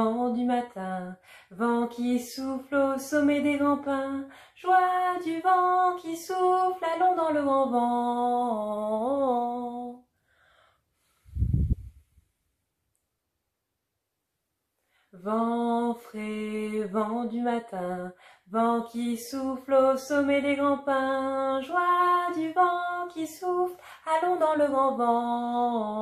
vent du matin, vent qui souffle au sommet des grands pins, joie du vent qui souffle, allons dans le grand vent. Vent frais, vent du matin, vent qui souffle au sommet des grands pins, joie du vent qui souffle, allons dans le grand vent.